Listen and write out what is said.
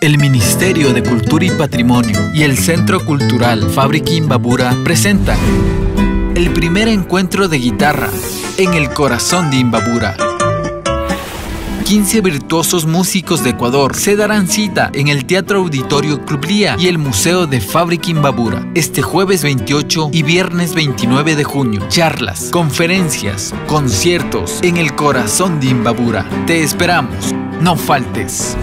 El Ministerio de Cultura y Patrimonio y el Centro Cultural Fábrica Imbabura presentan el primer encuentro de guitarra en el corazón de Imbabura. 15 virtuosos músicos de Ecuador se darán cita en el Teatro Auditorio Clublía y el Museo de Fábrica Imbabura este jueves 28 y viernes 29 de junio. Charlas, conferencias, conciertos en el corazón de Imbabura. Te esperamos. No faltes.